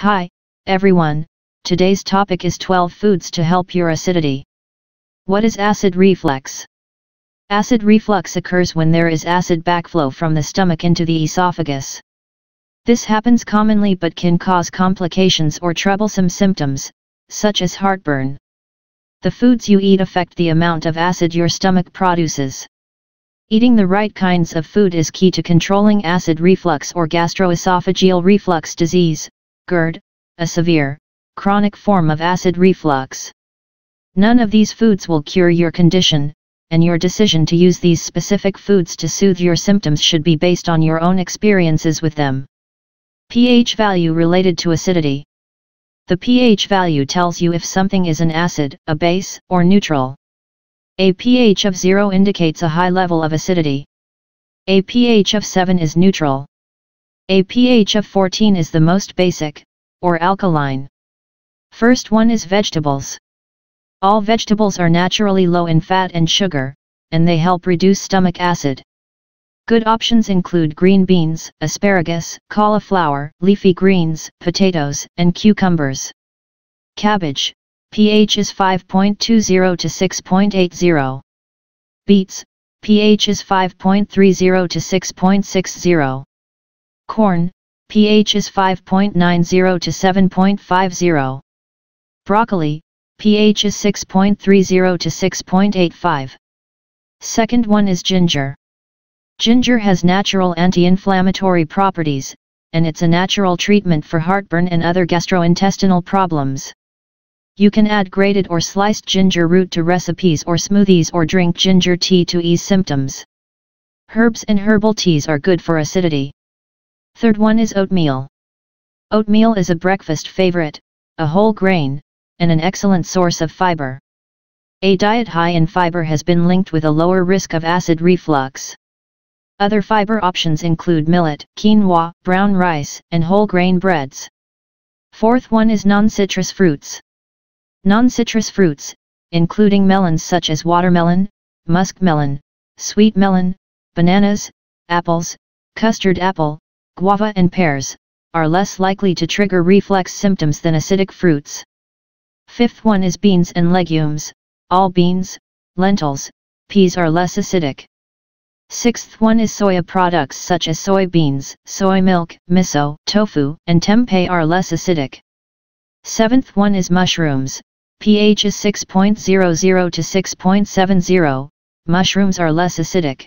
Hi, everyone, today's topic is 12 foods to help your acidity. What is acid reflux? Acid reflux occurs when there is acid backflow from the stomach into the esophagus. This happens commonly but can cause complications or troublesome symptoms, such as heartburn. The foods you eat affect the amount of acid your stomach produces. Eating the right kinds of food is key to controlling acid reflux or gastroesophageal reflux disease, GERD, a severe, chronic form of acid reflux. None of these foods will cure your condition, and your decision to use these specific foods to soothe your symptoms should be based on your own experiences with them. pH value related to acidity. The pH value tells you if something is an acid, a base, or neutral. A pH of 0 indicates a high level of acidity. A pH of 7 is neutral. A pH of 14 is the most basic, or alkaline. First one is vegetables. All vegetables are naturally low in fat and sugar, and they help reduce stomach acid. Good options include green beans, asparagus, cauliflower, leafy greens, potatoes, and cucumbers. Cabbage, pH is 5.20 to 6.80. Beets, pH is 5.30 to 6.60. Corn, pH is 5.90 to 7.50. Broccoli, pH is 6.30 to 6.85. Second one is ginger. Ginger has natural anti-inflammatory properties, and it's a natural treatment for heartburn and other gastrointestinal problems. You can add grated or sliced ginger root to recipes or smoothies or drink ginger tea to ease symptoms. Herbs and herbal teas are good for acidity. Third one is oatmeal. Oatmeal is a breakfast favorite, a whole grain, and an excellent source of fiber. A diet high in fiber has been linked with a lower risk of acid reflux. Other fiber options include millet, quinoa, brown rice, and whole grain breads. Fourth one is non-citrus fruits. Non-citrus fruits, including melons such as watermelon, muskmelon, sweet melon, bananas, apples, custard apple, guava and pears, are less likely to trigger reflux symptoms than acidic fruits. Fifth one is beans and legumes, all beans, lentils, peas are less acidic. Sixth one is soya products such as soybeans, soy milk, miso, tofu, and tempeh are less acidic. Seventh one is mushrooms, pH is 6.00 to 6.70, mushrooms are less acidic.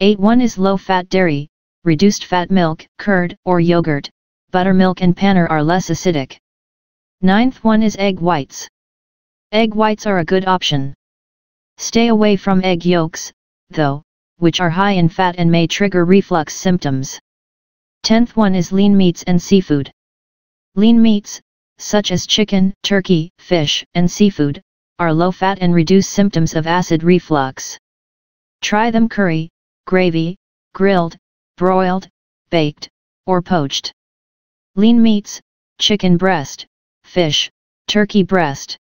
8. 1 is low-fat dairy, reduced fat milk, curd, or yogurt, buttermilk and paneer are less acidic. Ninth one is egg whites. Egg whites are a good option. Stay away from egg yolks, though, which are high in fat and may trigger reflux symptoms. Tenth one is lean meats and seafood. Lean meats, such as chicken, turkey, fish, and seafood, are low fat and reduce symptoms of acid reflux. Try them curry, gravy, grilled, broiled, baked, or poached. Lean meats, chicken breast, fish, turkey breast.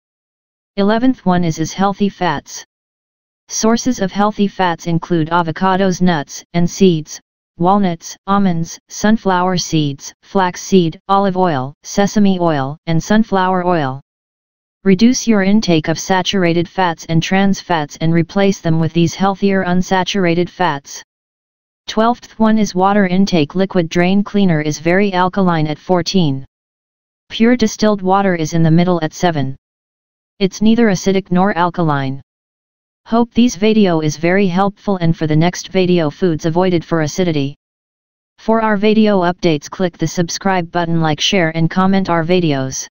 11th one is is healthy fats. Sources of healthy fats include avocados nuts and seeds, walnuts, almonds, sunflower seeds, flax seed, olive oil, sesame oil, and sunflower oil. Reduce your intake of saturated fats and trans fats and replace them with these healthier unsaturated fats. 12th one is water intake liquid drain cleaner is very alkaline at 14. Pure distilled water is in the middle at 7. It's neither acidic nor alkaline. Hope these video is very helpful and for the next video foods avoided for acidity. For our video updates click the subscribe button like share and comment our videos.